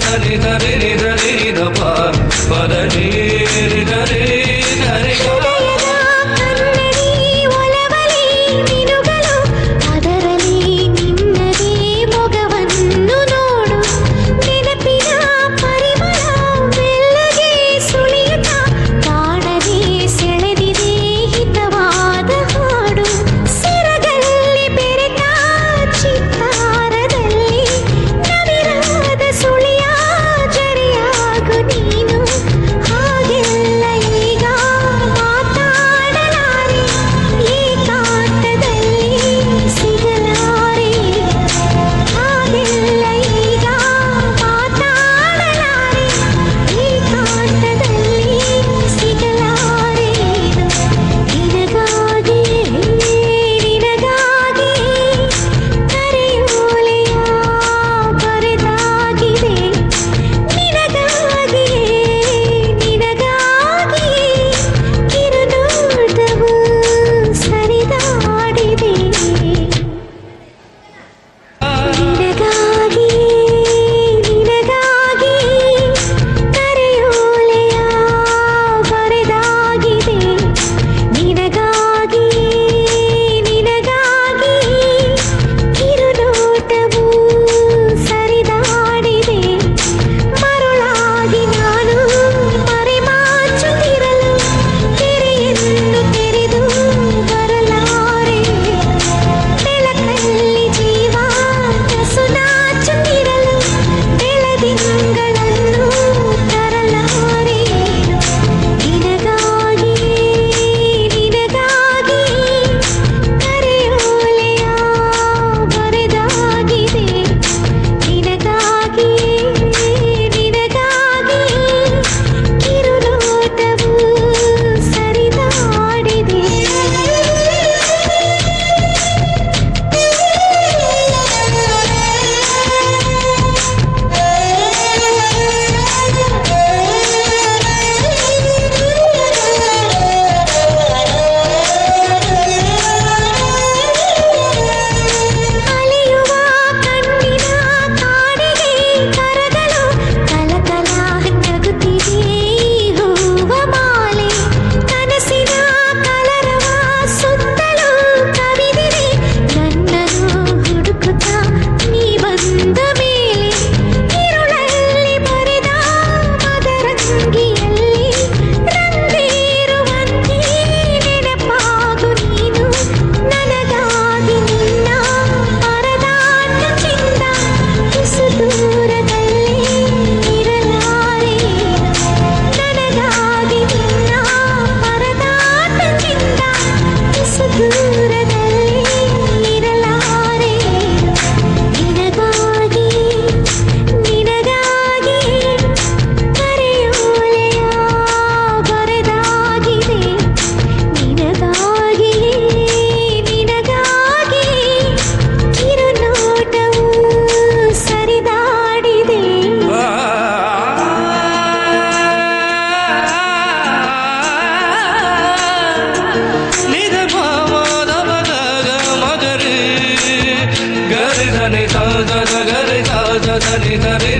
ಧರಿ ಧರಿ ಧರಿ ಧ ಪ ಪ ಧರಿ ಧರಿ hare hare